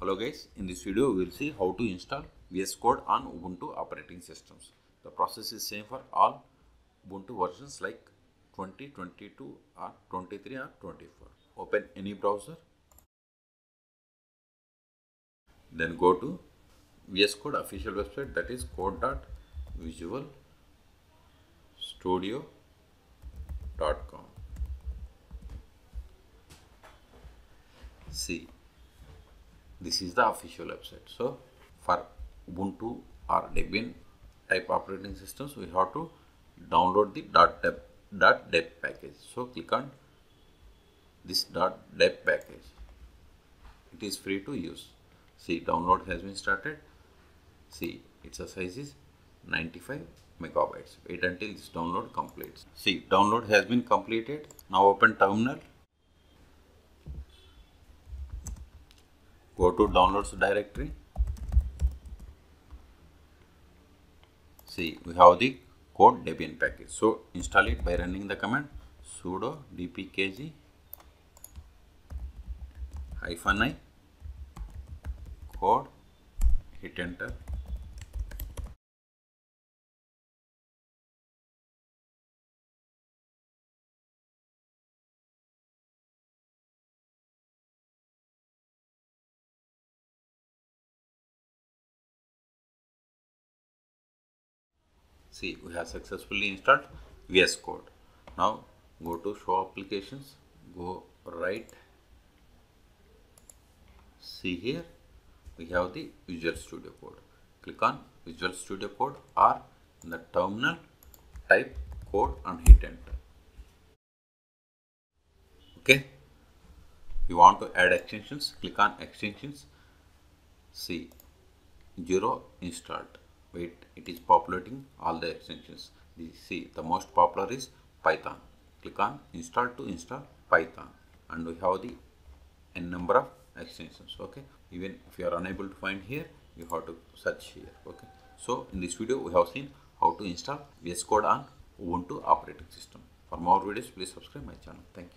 Hello guys, in this video we will see how to install VS Code on Ubuntu operating systems. The process is same for all Ubuntu versions like 20, 22 or 23 or 24. Open any browser. Then go to VS Code official website that is code.visualstudio.com. See this is the official website. So for ubuntu or debian type operating systems we have to download the .deb, .deb package. So click on this .deb package. It is free to use. See download has been started. See its size is 95 megabytes. Wait until this download completes. See download has been completed. Now open terminal go to downloads directory. See we have the code debian package. So install it by running the command sudo dpkg hyphen i code hit enter see we have successfully installed VS Code. Now go to show applications. Go right. See here we have the Visual Studio Code. Click on Visual Studio Code or in the terminal type code and hit enter. Okay. You want to add extensions? Click on extensions. See zero installed wait it is populating all the extensions. See the most popular is python. Click on install to install python. And we have the n number of extensions okay? Even if you are unable to find here you have to search here okay? So in this video we have seen how to install vs code on ubuntu operating system. For more videos please subscribe my channel. Thank you